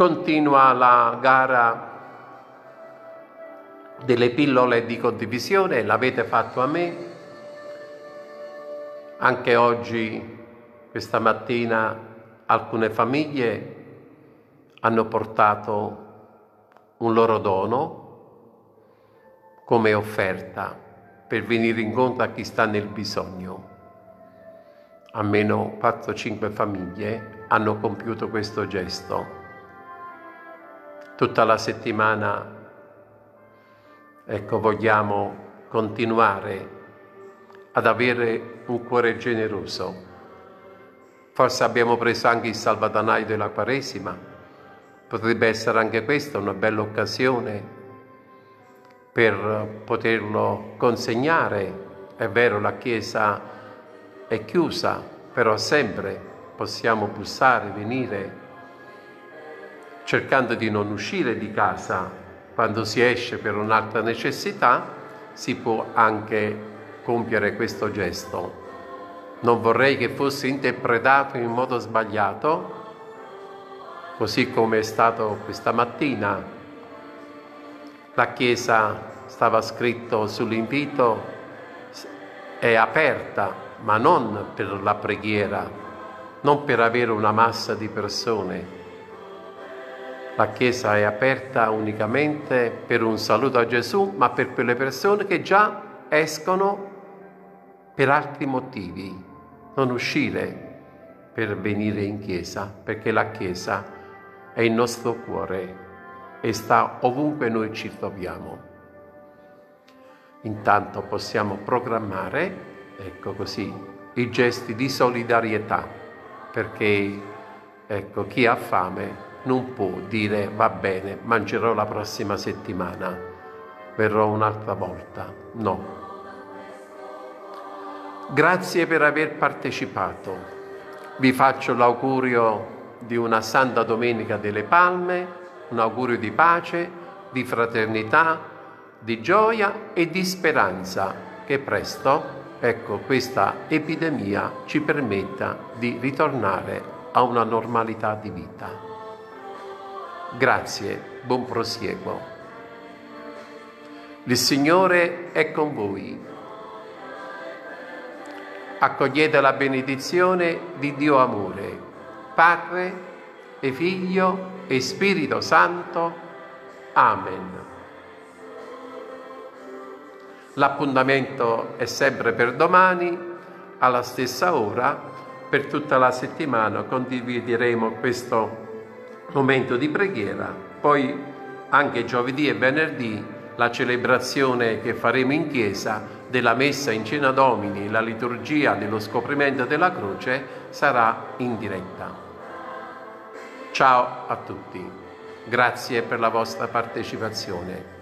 Continua la gara delle pillole di condivisione, l'avete fatto a me. Anche oggi, questa mattina, alcune famiglie hanno portato un loro dono come offerta per venire incontro a chi sta nel bisogno. Almeno 4-5 famiglie hanno compiuto questo gesto. Tutta la settimana, ecco, vogliamo continuare ad avere un cuore generoso. Forse abbiamo preso anche il salvadanaio della Quaresima, Potrebbe essere anche questa una bella occasione per poterlo consegnare. È vero, la Chiesa è chiusa, però sempre possiamo bussare, venire, cercando di non uscire di casa. Quando si esce per un'altra necessità, si può anche compiere questo gesto. Non vorrei che fosse interpretato in modo sbagliato, così come è stato questa mattina. La Chiesa stava scritto sull'invito, è aperta, ma non per la preghiera, non per avere una massa di persone. La Chiesa è aperta unicamente per un saluto a Gesù, ma per quelle persone che già escono per altri motivi, non uscire per venire in Chiesa, perché la Chiesa è il nostro cuore e sta ovunque noi ci troviamo. Intanto possiamo programmare, ecco così, i gesti di solidarietà, perché ecco, chi ha fame non può dire va bene, mangerò la prossima settimana, verrò un'altra volta. No. Grazie per aver partecipato. Vi faccio l'augurio di una Santa Domenica delle Palme, un augurio di pace, di fraternità, di gioia e di speranza che presto, ecco, questa epidemia ci permetta di ritornare a una normalità di vita. Grazie, buon prosieguo. Il Signore è con voi. Accogliete la benedizione di Dio amore Padre e Figlio e Spirito Santo. Amen. L'appuntamento è sempre per domani, alla stessa ora, per tutta la settimana condivideremo questo momento di preghiera, poi anche giovedì e venerdì la celebrazione che faremo in chiesa della messa in cena domini, la liturgia dello scoprimento della croce sarà in diretta. Ciao a tutti, grazie per la vostra partecipazione.